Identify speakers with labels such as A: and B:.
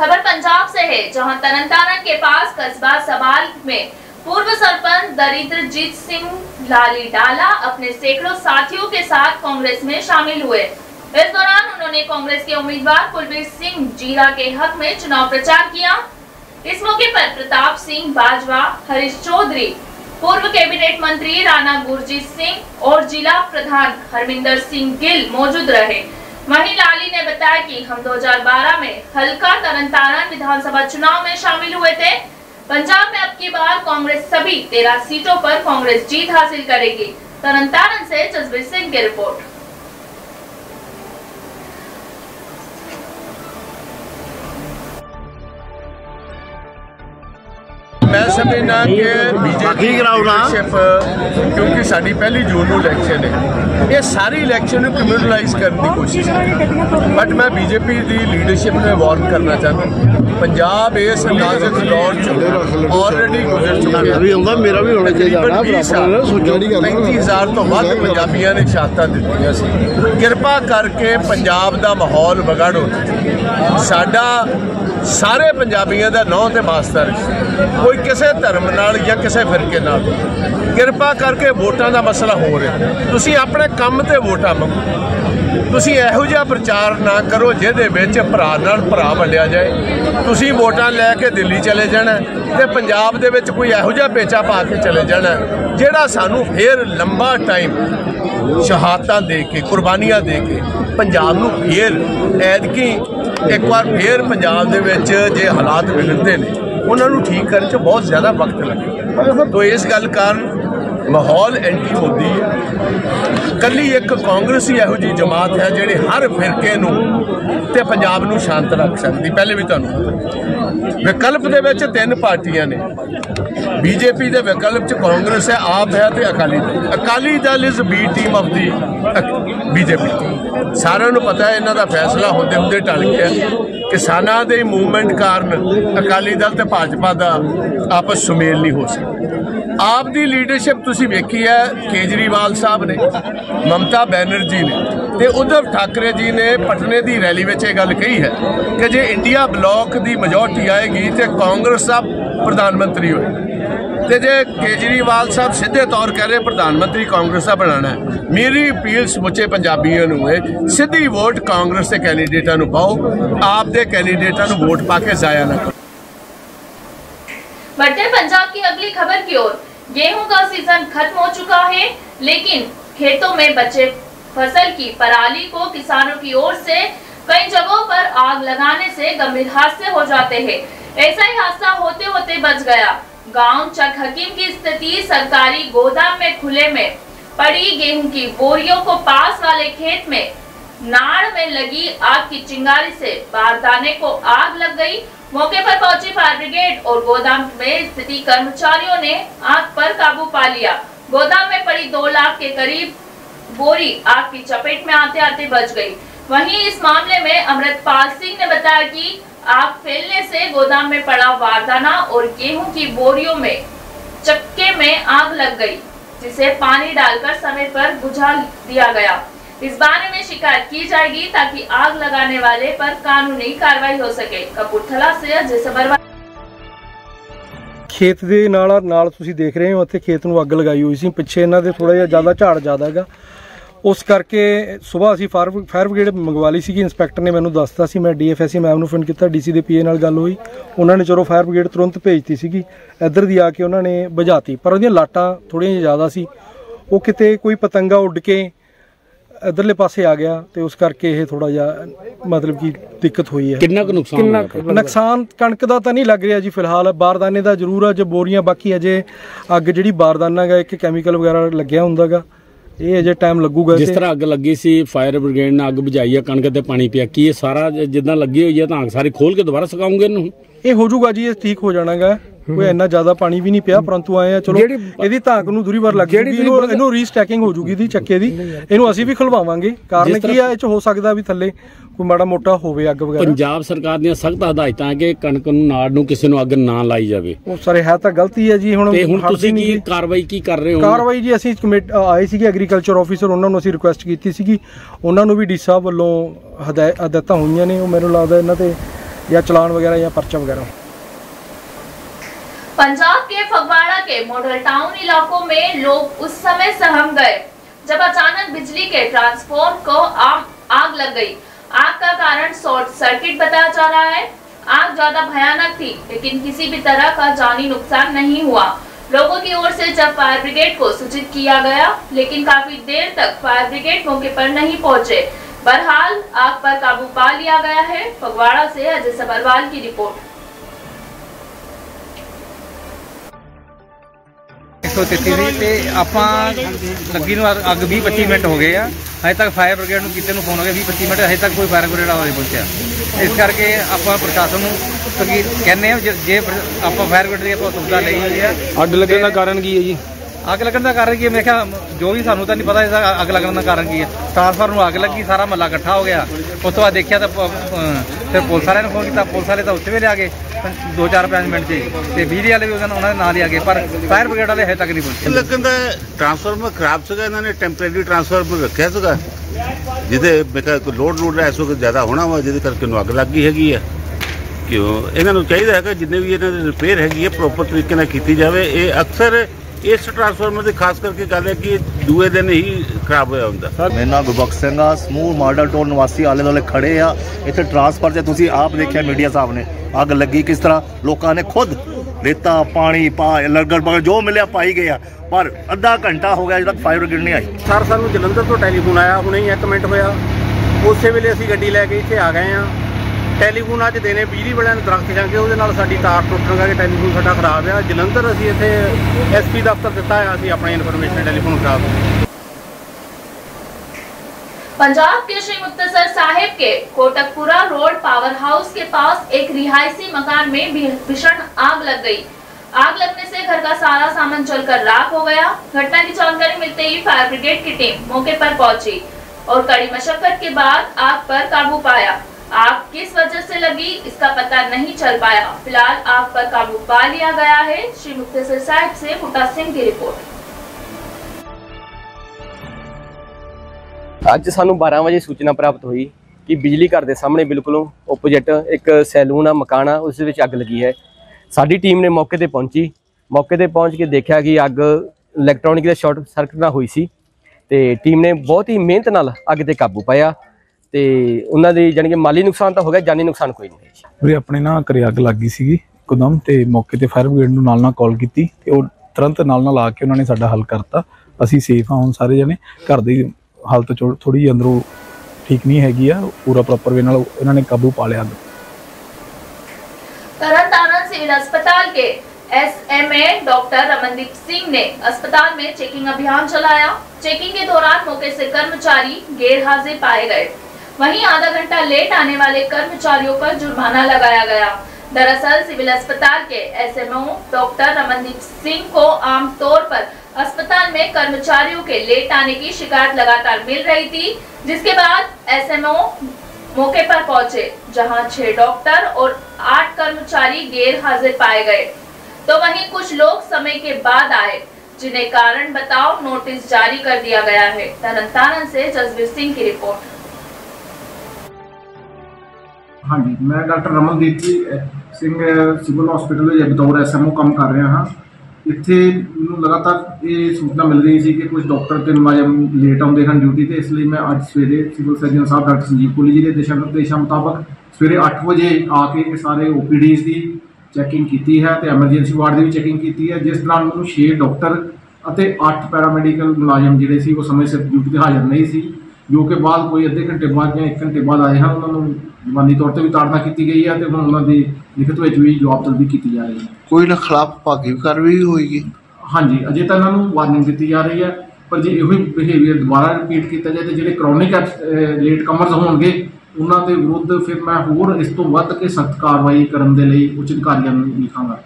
A: खबर पंजाब से है, जहाँ तरनतारन के पास कस्बा सवाल में पूर्व सरपंच दरिद्रजीत सिंह लाली डाला अपने सैकड़ों साथियों के साथ कांग्रेस में शामिल हुए। इस दौरान उन्होंने कांग्रेस के उम्मीदवार कुलबीर सिंह जीरा के हक में चुनाव प्रचार किया। इस मौके पर प्रताप सिंह बाजवा, हरीश चौधरी, पूर्व कैबिनेट मंत्री राणा गुरजीत सिंह और जिला प्रधान हरमिंदर सिंह गिल मौजूद रहे। वहीं लाली ने बताया कि हम 2012 में हल्का तरन तारण विधानसभा चुनाव में शामिल हुए थे। पंजाब में अब की बार कांग्रेस सभी तेरह सीटों पर कांग्रेस जीत हासिल करेगी। तरन तारण से जसवीर सिंह की रिपोर्ट।
B: ਮੈਂ ਸਮਝਦਾ ਕਿ ਬੀਜੇਪੀ ਕਿਉਂਕਿ ਸਾਡੀ ਪਹਿਲੀ ਜੂਨ ਨੂੰ ਇਲੈਕਸ਼ਨ ਹੈ ਇਹ ਸਾਰੀ ਇਲੈਕਸ਼ਨ ਨੂੰ ਕਮਿਊਨਲਾਈਜ਼ ਕਰਨ ਦੀ ਕੋਸ਼ਿਸ਼ ਹੈ। ਬਟ ਮੈਂ ਬੀਜੇਪੀ ਦੀ ਲੀਡਰਸ਼ਿਪ ਨੂੰ ਵਾਰਨ ਕਰਨਾ ਚਾਹੁੰਦਾ ਪੰਜਾਬ ਇਸ ਨਾਜ਼ੁਕ ਦੌਰ ਚ ਆਲਰੇਡੀ ਗੁਜ਼ਰ ਚੁੱਕਿਆ ਹੈ।
C: ਵੀ ਹੁੰਦਾ ਮੇਰਾ ਵੀ ਹੋਣਾ ਚਾਹੀਦਾ ਬਰਾਬਰ। ਸੋਚਿਆ ਨਹੀਂ ਕਰਨਾ
B: 35000 ਤੋਂ ਵੱਧ ਪੰਜਾਬੀਆਂ ਨੇ ਸ਼ਹਾਦਤਾਂ ਦਿੱਤੀਆਂ ਸੀ। ਕਿਰਪਾ ਕਰਕੇ ਪੰਜਾਬ ਦਾ ਮਾਹੌਲ ਵਿਗਾੜੋ। ਸਾਡਾ ਸਾਰੇ ਪੰਜਾਬੀਆਂ ਦਾ ਨਾਂ ਤੇ ਮਾਸਟਰ ਹੈ। ਕੋਈ ਕਿਸੇ ਧਰਮ ਨਾਲ ਜਾਂ ਕਿਸੇ ਫਿਰਕੇ ਨਾਲ ਕਿਰਪਾ ਕਰਕੇ ਵੋਟਾਂ ਦਾ ਮਸਲਾ ਹੋ ਰਿਹਾ। ਤੁਸੀਂ ਆਪਣੇ ਕੰਮ ਤੇ ਵੋਟਾਂ ਮੰਗੋ। ਤੁਸੀਂ ਇਹੋ ਜਿਹਾ ਪ੍ਰਚਾਰ ਨਾ ਕਰੋ ਜਿਹਦੇ ਵਿੱਚ ਭਰਾ ਨਾਲ ਭਰਾ ਵੰਡਿਆ ਜਾਏ। ਤੁਸੀਂ ਵੋਟਾਂ ਲੈ ਕੇ ਦਿੱਲੀ ਚਲੇ ਜਾਣਾ ਤੇ ਪੰਜਾਬ ਦੇ ਵਿੱਚ ਕੋਈ ਇਹੋ ਜਿਹਾ ਪੇਚਾ ਪਾ ਕੇ ਚਲੇ ਜਾਣਾ ਜਿਹੜਾ ਸਾਨੂੰ ਫੇਰ ਲੰਬਾ ਟਾਈਮ ਸ਼ਹਾਦਤਾਂ ਦੇ ਕੇ, ਕੁਰਬਾਨੀਆਂ ਦੇ ਕੇ ਪੰਜਾਬ ਨੂੰ ਫੇਰ ਐਤਕੀ ਇੱਕ ਵਾਰ ਫੇਰ ਪੰਜਾਬ ਦੇ ਵਿੱਚ ਜੇ ਹਾਲਾਤ ਵਿਗੜਦੇ ਨੇ ਉਹਨਾਂ ਨੂੰ ਠੀਕ ਕਰਨ 'ਚ ਬਹੁਤ ਜ਼ਿਆਦਾ ਵਕਤ ਲੱਗੇਗਾ ਤੋਂ ਇਸ ਗੱਲ ਕਾਰਨ ਮਾਹੌਲ ਐਂਟੀ ਮੋਦੀ ਹੈ। ਕੱਲੀ ਇੱਕ ਕਾਂਗਰਸੀ ਇਹੋ ਜੀ ਜਮਾਤ ਹੈ ਜਿਹੜੇ ਹਰ ਫਿਰਕੇ ਨੂੰ ਤੇ ਪੰਜਾਬ ਨੂੰ ਸ਼ਾਂਤ ਰੱਖ ਸਕਦੀ। ਪਹਿਲੇ ਵੀ ਤੁਹਾਨੂੰ ਵਿਕਲਪ ਦੇ ਵਿੱਚ ਤਿੰਨ ਪਾਰਟੀਆਂ ਨੇ। ਬੀਜੇਪੀ ਦੇ ਵਿਕਲਪ ਚ ਕਾਂਗਰਸ ਹੈ, ਆਪ ਹੈ ਤੇ Akali Dal. Akali Dal is B team of the BJP. ਸਾਰਿਆਂ ਨੂੰ ਪਤਾ ਹੈ, ਇਹਨਾਂ ਦਾ ਫੈਸਲਾ ਹੁੰਦੇ ਹੁੰਦੇ ਟਲ ਗਿਆ। ਕਿਸਾਨਾਂ ਦੇ ਮੂਵਮੈਂਟ ਕਾਰਨ ਅਕਾਲੀ ਦਲ ਤੇ ਭਾਜਪਾ ਦਾ ਆਪਸ ਸੁਮੇਲ ਨਹੀਂ ਹੋ ਸਕਿਆ। ਆਪ ਦੀ ਲੀਡਰਸ਼ਿਪ ਤੁਸੀਂ ਵੇਖੀ ਹੈ ਕੇਜਰੀਵਾਲ ਸਾਹਿਬ ਨੇ ਮਮਤਾ ਬੈਨਰਜੀ ਨੇ ਤੇ ਉਧਵ ਠਾਕਰੇ ਜੀ ਨੇ ਪਟਨੇ ਦੀ ਰੈਲੀ ਵਿੱਚ ਇਹ ਗੱਲ ਕਹੀ ਹੈ ਕਿ ਜੇ ਇੰਡੀਆ ਬਲੌਕ ਦੀ ਮੈਜੋਰਟੀ ਆਏਗੀ ਤੇ ਕਾਂਗਰਸ ਦਾ ਪ੍ਰਧਾਨ ਮੰਤਰੀ ਹੋਏ ਤੇ ਜੇ ਕੇਜਰੀਵਾਲ ਸਾਹਿਬ ਸਿੱਧੇ ਤੌਰ ਕਹਿ ਰਹੇ ਪ੍ਰਧਾਨ ਮੰਤਰੀ ਕਾਂਗਰਸ ਦਾ ਬਣਾਉਣਾ ਹੈ ਮੇਰੀ ਅਪੀਲ ਸਮੁੱਚੇ ਪੰਜਾਬੀਆਂ ਨੂੰ ਹੈ ਸਿੱਧੀ ਵੋਟ ਕਾਂਗਰਸ ਦੇ ਕੈਂਡੀਡੇਟਾਂ ਨੂੰ ਪਾਓ ਆਪ ਦੇ ਕੈਂਡੀਡੇਟਾਂ ਨੂੰ ਵੋਟ ਪਾ ਕੇ ਜ਼ਾਇਆ ਨਾ ਕਰੋ
A: बढ़ते हैं पंजाब की अगली खबर की ओर गेहूँ का सीज़न खत्म हो चुका है, लेकिन खेतों में बचे फ़सल की पराली को किसानों की ओर से कई जगहों पर आग लगाने से गंभीर हादसे हो जाते हैं। ऐसा ही हादसा होते होते बच गया। गाँव चक हकीम की स्थिति सरकारी गोदाम में खुले में पड़ी गेहूँ की बोरियों को पास वाले खेत में नाड़ में लगी आग की चिंगारी से बारदाने को आग लग गई मौके पर पहुँची फायर ब्रिगेड और गोदाम में स्थिति कर्मचारियों ने आग पर काबू पा लिया। गोदाम में पड़ी दो लाख के करीब बोरी आग की चपेट में आते आते बच गई। वहीं इस मामले में अमृतपाल सिंह ने बताया कि आग फैलने से गोदाम में पड़ा वारदाना और गेहूँ की बोरियों में चक्के में आग लग गई, जिसे पानी डालकर समय पर बुझा दिया गया। इस बारे में शिकायत की जाएगी ताकि आग लगाने वाले पर कानूनी कार्रवाई हो सके कपूरथला से अजय सबरवा
D: ਖੇਤ ਦੇ ਨਾਲ ਨਾਲ ਤੁਸੀਂ ਦੇਖ ਰਹੇ ਹੋ ਇੱਥੇ ਖੇਤ ਨੂੰ ਅੱਗ ਲਗਾਈ ਹੋਈ ਸੀ ਪਿੱਛੇ ਇਹਨਾਂ ਦੇ ਥੋੜਾ ਜਿਹਾ ਜ਼ਿਆਦਾ ਝਾੜ ਜ਼ਿਆਦਾ ਹੈਗਾ ਉਸ ਕਰਕੇ ਸਵੇਰ ਅਸੀਂ ਫਾਇਰ ਫਾਇਰ ਬ੍ਰਿਗੇਡ ਮੰਗਵਾ ਲਈ ਸੀਗੀ ਇੰਸਪੈਕਟਰ ਨੇ ਮੈਨੂੰ ਦੱਸਤਾ ਸੀ ਮੈਂ ਡੀਐਫਐਸਸੀ ਮੈਮ ਨੂੰ ਫੋਨ ਕੀਤਾ ਡੀਸੀ ਦੇ ਪੀਏ ਨਾਲ ਗੱਲ ਹੋਈ ਉਹਨਾਂ ਨੇ ਚਲੋ ਫਾਇਰ ਬ੍ਰਿਗੇਡ ਤੁਰੰਤ ਭੇਜਤੀ ਸੀਗੀ ਇੱਧਰ ਦੀ ਆ ਕੇ ਉਹਨਾਂ ਨੇ ਬੁਝਾਤੀ ਪਰ ਉਹਦੀਆਂ ਲਾਟਾਂ ਥੋੜੀਆਂ ਜਿਹੀਆਂ ਜ਼ਿਆਦਾ ਸੀ ਉਹ ਕਿਤੇ ਕੋਈ ਪਤੰਗਾ ਉੱਡ ਕੇ ਇਧਰਲੇ ਪਾਸੇ ਆ ਗਿਆ ਤੇ ਉਸ ਕਰਕੇ ਇਹ ਥੋੜਾ ਜਿਹਾ ਮਤਲਬ ਕਿ ਦਿੱਕਤ ਹੋਈ ਹੈ।
C: ਕਿੰਨਾ ਕੁ ਨੁਕਸਾਨ
D: ਕਿੰਨਾ ਨੁਕਸਾਨ ਕਣਕ ਦਾ ਤਾਂ ਨਹੀਂ ਲੱਗ ਰਿਹਾ ਜੀ ਫਿਲਹਾਲ। ਬਾਰਦਾਨੇ ਦਾ ਜ਼ਰੂਰ ਆ ਜੇ ਬੋਰੀਆਂ ਬਾਕੀ ਅਜੇ ਅੱਗ ਜਿਹੜੀ ਬਾਰਦਾਨਾ ਗਾ ਇੱਕ ਕੈਮੀਕਲ ਵਗੈਰਾ ਲੱਗਿਆ ਹੁੰਦਾਗਾ ਇਹ ਅਜੇ ਟਾਈਮ ਲੱਗੂਗਾ
C: ਜਿਸ ਤਰ੍ਹਾਂ ਅੱਗ ਲੱਗੀ ਸੀ ਫਾਇਰ ਬ੍ਰਿਗੇਡ ਨੇ ਅੱਗ ਬੁਝਾਈ ਆ ਕਣਕ ਤੇ ਪਾਣੀ ਪਿਆ ਕੀ ਇਹ ਸਾਰਾ ਜਿੱਦਾਂ ਲੱਗੀ ਹੋਈ ਹੈ ਤਾਂ ਅੱਗ ਸਾਰੀ ਖੋਲ ਕੇ ਦੁਬਾਰਾ ਸਕਾਉਂਗੇ ਇਹਨੂੰ?
D: ਇਹ ਹੋ ਜਾਊਗਾ ਜੀ ਇਹ ਠੀਕ ਹੋ ਜਾਣਾਗਾ ਕੋਈ ਇੰਨਾ ਜ਼ਿਆਦਾ ਪਾਣੀ ਵੀ ਨਹੀਂ ਪਿਆ ਪਰੰਤੂ ਆਏ ਆ ਚਲੋ ਇਹਦੀ ਧਾਕ ਨੂੰ ਦੂਰੀ ਵਾਰ ਲੱਗ ਜੂਗੀ ਇਹਨੂੰ ਰੀਸਟੈਕਿੰਗ ਹੋ ਜੂਗੀ ਦੀ ਚੱਕੇ ਦੀ। ਇਹਨੂੰ ਅਸੀਂ ਵੀ ਖੁਲਵਾਵਾਂਗੇ। ਕਾਰਨ ਕੀ ਆ ਇਹ ਚ ਹੋ ਸਕਦਾ ਵੀ ਥੱਲੇ ਕੋਈ ਮਾੜਾ ਮੋਟਾ ਹੋਵੇ ਅੱਗ ਵਗੈਰਾ।
C: ਪੰਜਾਬ ਸਰਕਾਰ ਦੀਆਂ ਸਖਤ ਹਦਾਇਤਾਂ ਕਿ ਕਣਕ ਨੂੰ ਨਾੜ ਨੂੰ ਕਿਸੇ ਨੂੰ ਅੱਗ ਨਾ ਲਾਈ ਜਾਵੇ।
D: ਉਹ ਸਾਰੇ ਹੈ ਤਾਂ ਗਲਤੀ ਹੈ ਜੀ ਹੁਣ
C: ਤੇ ਹੁਣ ਤੁਸੀਂ ਕੀ। ਕਾਰਵਾਈ ਕੀ ਕਰ ਰਹੇ ਹੋ?
D: ਕਾਰਵਾਈ ਜੀ ਅਸੀਂ ਕਮੇਟ ਆਏ ਸੀਗੇ ਐਗਰੀਕਲਚਰ ਆਫੀਸਰ ਉਹਨਾਂ ਨੂੰ ਅਸੀਂ ਰਿਕੁਐਸਟ ਕੀਤੀ ਸੀਗੀ। ਉਹਨਾਂ ਨੂੰ ਵੀ ਡੀ ਸਾਹਿਬ ਵੱਲੋਂ ਹਦਾਇ- ਹਦਾਇਤਾਂ ਹੋਈਆਂ ਨੇ ਉਹ ਮੈਨੂੰ ਲੱਗਦਾ ਇਹਨਾਂ ਤੇ ਜਾਂ ਚਲਾਨ ਵਗੈਰਾ ਜਾਂ ਪਰਚਾ ਵਗੈਰਾ।
A: पंजाब के फगवाड़ा के मॉडल टाउन इलाकों में लोग उस समय सहम गए जब अचानक बिजली के ट्रांसफॉर्म को आग, लग गई। आग का कारण शॉर्ट सर्किट बताया जा रहा है। आग ज़्यादा भयानक थी लेकिन किसी भी तरह का जानी नुकसान नहीं हुआ। लोगों की ओर से जब फायर ब्रिगेड को सूचित किया गया लेकिन काफ़ी देर तक फायर ब्रिगेड मौके पर नहीं पहुँचे। बहरहाल आग पर काबू पा लिया गया है। फगवाड़ा से अजय सबरवाल की रिपोर्ट।
E: 133 ਸੀ ਤੇ ਆਪਾਂ ਲੱਗੀ ਨੂੰ ਅੱਗ- ਅੱਗ 20 25 ਮਿੰਟ ਹੋ ਗਏ ਆ। ਹਜੇ ਤੱਕ ਫਾਇਰ ਬ੍ਰਿਗੇਡ ਨੂੰ ਕੀਤੇ ਨੂੰ ਫੋਨ ਹੋ ਗਿਆ 20 25 ਮਿੰਟ ਹਜੇ ਤੱਕ ਕੋਈ ਫਾਇਰ ਬ੍ਰਿਗੇਡ ਵਾਲਾ ਪਹੁੰਚਿਆ। ਇਸ ਕਰਕੇ ਆਪਾਂ ਪ੍ਰਸ਼ਾਸਨ ਨੂੰ ਕਹਿੰਦੇ ਆ ਜੇ- ਆਪਾਂ ਫਾਇਰ ਬ੍ਰਿਗੇਡ ਦੀ ਆਪਾਂ ਸੁਵਿਧਾ ਲਈ ਹੋਈ ਹੈ
C: ਅੱਗ ਲੱਗਣ ਦਾ ਕਾਰਨ ਕੀ ਹੈ ਜੀ?
E: ਅੱਗ ਲੱਗਣ ਦਾ ਕਾਰਨ ਕੀ ਹੈ? ਮੈਂ ਕਿਹਾ, ਜੋ ਵੀ ਸਾਨੂੰ ਤਾਂ ਨਹੀਂ ਪਤਾ ਇਹਦਾ ਅੱਗ ਲੱਗਣ ਦਾ ਕਾਰਨ ਕੀ ਹੈ। ਟ੍ਰਾਂਸਫਾਰਮਰ ਨੂੰ ਅੱਗ ਲੱਗੀ, ਸਾਰਾ ਮਹੱਲਾ ਇਕੱਠਾ ਹੋ ਗਿਆ। ਉਸ ਤੋਂ ਬਾਅਦ ਦੇਖਿਆ ਤਾਂ ਫਿਰ ਪੁਲਿਸ ਵਾਲਿਆਂ ਨੂੰ ਫੋਨ ਕੀਤਾ। ਪੁਲਿਸ ਵਾਲੇ ਤਾਂ ਉੱਥੇ ਵੇਲੇ ਆ ਗਏ 2-4 5 ਮਿੰਟ 'ਚ। ਤੇ ਬਿਜਲੀ ਵਾਲੇ ਵੀ ਉਹਨਾਂ ਦੇ ਨਾਲ ਹੀ ਆ ਗਏ, ਪਰ ਫਾਇਰ ਬ੍ਰਿਗੇਡ ਵਾਲੇ ਹਜੇ ਤੱਕ ਨਹੀਂ ਪਹੁੰਚੇ।
F: ਲੱਗਣ ਦਾ ਟਰਾਂਸਫਾਰਮਰ ਖਰਾਬ ਸੀਗਾ, ਇਹਨਾਂ ਨੇ ਟੈਂਪਰੇਰੀ ਟਰਾਂਸਫਾਰਮਰ ਰੱਖਿਆ ਸੀਗਾ। ਜਿਹਦੇ ਮੈਂ ਕਿਹਾ ਲੋਡ ਲੋਡ ਇਸ ਵਕਤ ਜ਼ਿਆਦਾ ਹੋਣਾ ਵਾ, ਜਿਹਦੇ ਕਰਕੇ ਨੂੰ ਅੱਗ ਲੱਗ ਗਈ ਹੈਗੀ ਆ। ਕਿਉਂ? ਇਹਨਾਂ ਨੂੰ ਚਾਹੀਦਾ ਹੈਗਾ ਜਿੰਨੇ ਵੀ ਇਹਨਾਂ ਦੀ ਰਿਪੇਅਰ ਹੈਗੀ ਹੈ ਪ੍ਰੋਪਰ ਤਰੀਕੇ ਨਾਲ ਕੀਤੀ ਜਾਵੇ। ਇਹ ਅਕਸਰ ਇਸ ਟਰਾਂਸਫਾਰਮਰ ਦੀ ਖਾਸ ਕਰਕੇ ਗੱਲ ਹੈ ਕਿ ਦੂਏ ਦਿਨ ਹੀ ਖਰਾਬ ਹੋਇਆ ਹੁੰਦਾ।
G: ਮੇਰਾ ਨਾਮ ਗੁਰਬਖਸ਼ ਸਿੰਘ ਆ ਸਮੂਹ ਮਾਡਲ ਟੋਲ ਨਿਵਾਸੀ ਆਲੇ ਦੁਆਲੇ ਖੜੇ ਆ। ਇੱਥੇ ਟਰਾਂਸਫਰ ਤੇ ਤੁਸੀਂ ਆਪ ਦੇਖਿਆ ਮੀਡੀਆ ਸਾਹਮਣੇ ਅੱਗ ਲੱਗੀ ਕਿਸ ਤਰ੍ਹਾਂ? ਲੋਕਾਂ ਨੇ ਖੁਦ ਰੇਤਾ ਪਾਣੀ ਪਾ ਲੰਗਰ ਬਗਰ ਜੋ ਮਿਲਿਆ ਪਾਈ ਗਿਆ ਪਰ ਅੱਧਾ ਘੰਟਾ ਹੋ ਗਿਆ ਅਜੇ ਤੱਕ ਫਾਇਰ ਬ੍ਰਿਗੇਡ ਨਹੀਂ ਆਈ।
H: ਸਰ ਸਾਨੂੰ ਜਲੰਧਰ ਤੋਂ ਟੈਲੀਫੋਨ ਆਇਆ ਹੁਣੇ ਹੀ 1 ਮਿੰਟ ਹੋਇਆ। ਉਸੇ ਵੇਲੇ ਅਸੀਂ ਗੱਡੀ ਲੈ ਕੇ ਇੱਥੇ ਆ ਗਏ ਆ। ਟੈਲੀਫੋਨ ਅੱਜ ਦੇਣੇ ਬਿਜਲੀ ਵਾਲਿਆਂ ਨੂੰ ਦਰਖਤ ਜਾਂਗੇ ਉਹਦੇ ਨਾਲ ਸਾਡੀ ਤਾਰ ਟੁੱਟਣ ਕਰਕੇ ਟੈਲੀਫੋਨ ਸਾਡਾ ਖਰਾਬ ਆ ਜਲੰਧਰ ਅਸੀਂ ਇੱਥੇ ਐਸਪੀ ਦਫ਼ਤਰ ਦਿੱਤਾ ਆ ਅਸੀਂ ਆਪਣੀ ਇਨਫੋਰਮੇਸ਼ਨ ਟੈਲੀਫੋਨ ਖਰਾਬ
A: पंजाब के श्री मुक्तसर साहिब के कोटकपुरा रोड पावर हाउस के पास एक रिहायशी मकान में भी- भीषण आग लग गई आग लगने से घर का सारा सामान जलकर राख हो गया घटना की जानकारी मिलते ही फायर ब्रिगेड की टीम मौके पर पहुंची और कड़ी मशक्कत के बाद आग पर काबू पाया आग किस वजह से लगी इसका पता नहीं चल पाया फिलहाल आग पर काबू पा लिया गया है श्री मुक्तसर साहिब से बूटा सिंह की रिपोर्ट
I: ਅੱਜ ਸਾਨੂੰ 12 ਵਜੇ ਸੂਚਨਾ ਪ੍ਰਾਪਤ ਹੋਈ ਕਿ ਬਿਜਲੀ ਘਰ ਦੇ ਸਾਹਮਣੇ ਬਿਲਕੁਲ ਓਪੋਜਿਟ ਇੱਕ ਸੈਲੂਨ ਆ ਮਕਾਨ ਆ ਉਸ ਦੇ ਵਿੱਚ ਅੱਗ ਲੱਗੀ ਹੈ ਸਾਡੀ ਟੀਮ ਨੇ ਮੌਕੇ ਤੇ ਪਹੁੰਚੀ ਮੌਕੇ ਤੇ ਪਹੁੰਚ ਕੇ ਦੇਖਿਆ ਕਿ ਅੱਗ ਇਲੈਕਟ੍ਰੋਨਿਕ ਦੇ ਸ਼ਾਰਟ ਸਰਕਟ ਨਾਲ ਹੋਈ ਸੀ ਤੇ ਟੀਮ ਨੇ ਬਹੁਤ ਹੀ ਮਿਹਨਤ ਨਾਲ ਅੱਗ ਤੇ ਕਾਬੂ ਪਾਇਆ ਤੇ ਉਹਨਾਂ ਦੀ ਜਾਣੀ ਕਿ ਮਾਲੀ ਨੁਕਸਾਨ ਤਾਂ ਹੋ ਗਿਆ ਜਾਨੀ ਨੁਕਸਾਨ ਕੋਈ ਨਹੀਂ ਹੋਇਆ
J: ਵੀਰੇ ਆਪਣੇ ਨਾ ਘਰੇ ਅੱਗ ਲੱਗ ਗਈ ਸੀਗੀ ਇੱਕਦਮ ਤੇ ਮੌਕੇ ਤੇ ਫਾਇਰ ਬ੍ਰਿਗੇਡ ਨੂੰ ਨਾਲ ਨਾਲ ਕਾਲ ਕੀਤੀ ਤੇ ਉਹ ਤੁਰੰਤ ਨਾਲ ਨਾਲ ਆ ਕੇ ਉਹਨਾਂ ਨੇ ਸਾਡਾ ਹੱਲ ਕਰਤਾ ਅਸੀਂ ਸੇਫ ਹਾਂ ਹੁਣ ਸਾਰੇ ਜਣੇ ਘਰ ਦੀ ਹਾਲਤ ਥੋੜੀ ਜਿਹੀ ਅੰਦਰੋਂ ਠੀਕ ਨਹੀਂ ਹੈਗੀ ਆ ਪੂਰਾ ਪ੍ਰੋਪਰ ਵੇ ਨਾਲ ਇਹਨਾਂ ਨੇ ਕਾਬੂ ਪਾ ਲਿਆ ਅੱਗ
A: तरन तारण सिविल अस्पताल के एसएमए डॉक्टर रमनदीप सिंह ने अस्पताल में चेकिंग अभियान चलाया चेकिंग के दौरान मौके से कर्मचारी गैर हाजिर पाए गए वहीं आधा घंटा लेट आने वाले कर्मचारियों पर जुर्माना लगाया गया। दरअसल, सिविल अस्पताल के एसएमओ डॉक्टर रमनदीप सिंह को आमतौर पर अस्पताल में कर्मचारियों के लेट आने की शिकायत लगातार मिल रही थी, जिसके बाद एसएमओ मौके पर पहुँचे, जहाँ छह डॉक्टर और आठ कर्मचारी गैर हाजिर पाए गए। तो वहीं कुछ लोग समय के बाद आए, जिन्हें कारण बताओ नोटिस जारी कर दिया गया है। तरन से जसवीर सिंह की रिपोर्ट।
K: ਹਾਂਜੀ, ਮੈਂ ਡਾਕਟਰ ਰਮਨਦੀਪ ਜੀ ਸਿੰਘ ਸਿਵਲ ਹਸਪੀਟਲ ਵਿੱਚ ਬਤੌਰ ਐਸਐਮਓ ਕੰਮ ਕਰ ਰਿਹਾ ਹਾਂ। ਇੱਥੇ ਮੈਨੂੰ ਲਗਾਤਾਰ ਇਹ ਸੂਚਨਾ ਮਿਲ ਰਹੀ ਸੀ ਕਿ ਕੁਝ ਡਾਕਟਰ ਤੇ ਮੁਲਾਜ਼ਮ ਲੇਟ ਆਉਂਦੇ ਹਨ ਡਿਊਟੀ ਤੇ, ਇਸ ਲਈ ਮੈਂ ਅੱਜ ਸਵੇਰੇ ਸਿਵਲ ਸਰਜਨ ਸਾਹਿਬ ਡਾਕਟਰ ਸੰਜੀਵ ਕੋਲੀ ਜੀ ਦੇ ਦਿਸ਼ਾ ਨਿਰਦੇਸ਼ਾਂ ਮੁਤਾਬਕ ਸਵੇਰੇ 8 ਵਜੇ ਆ ਕੇ ਇਹ ਸਾਰੇ ਓਪੀਡੀਜ਼ ਦੀ ਚੈਕਿੰਗ ਕੀਤੀ ਹੈ ਤੇ ਐਮਰਜੈਂਸੀ ਵਾਰਡ ਦੀ ਵੀ ਚੈਕਿੰਗ ਕੀਤੀ ਹੈ, ਜਿਸ ਦੌਰਾਨ ਮੈਨੂੰ 6 ਡਾਕਟਰ ਅਤੇ 8 ਪੈਰਾਮੈਡੀਕਲ ਮੁਲਾਜ਼ਮ ਜਿਹੜੇ ਸੀ, ਉਹ ਸਮੇਂ ਸਿਰ ਡਿਊਟੀ ਤੇ ਹਾਜ਼ਰ ਨਹੀਂ ਸੀ। ਜੋ ਕਿ ਬਾਅਦ ਕੋਈ ਅੱਧੇ ਘੰਟੇ ਬਾਅਦ ਜਾਂ 1 ਘੰਟੇ ਬਾਅਦ ਆਏ ਹਨ ਉਹਨਾਂ ਨੂੰ ਜਵਾਨੀ ਤੌਰ ਤੇ ਵੀ ਤਾੜਨਾ ਕੀਤੀ ਗਈ ਹੈ ਤੇ ਹੁਣ ਉਹਨਾਂ ਦੀ ਲਿਖਤ ਵਿੱਚ ਵੀ ਜਵਾਬ ਤਲਬੀ ਕੀਤੀ ਜਾ ਰਹੀ ਹੈ।
F: ਕੋਈ ਨਾ ਖਿਲਾਫ ਭਾਗੀ ਕਾਰਵਾਈ ਹੋਏਗੀ।
K: ਹਾਂਜੀ ਅਜੇ ਤਾਂ ਇਹਨਾਂ ਨੂੰ ਵਾਰਨਿੰਗ ਦਿੱਤੀ ਜਾ ਰਹੀ ਹੈ ਪਰ ਜੇ ਇਹੋ ਹੀ ਬਿਹੇਵੀਅਰ ਦੁਬਾਰਾ ਰਿਪੀਟ ਕੀਤਾ ਜਾਏ ਤੇ ਜਿਹੜੇ ਕ੍ਰੋਨਿਕ ਲੇਟ ਕਮਰਸ ਹੋਣਗੇ ਉਹਨਾਂ ਦੇ ਵਿਰੁੱਧ ਫਿਰ ਮੈਂ ਹੋਰ ਇਸ ਤੋਂ ਵੱਧ ਕੇ ਸਖਤ ਕਾਰਵਾਈ ਕਰਨ ਦੇ ਲਈ ਉੱਚ ਅਧਿਕਾਰੀਆਂ ਨੂੰ ਲਿਖਾਂਗਾ।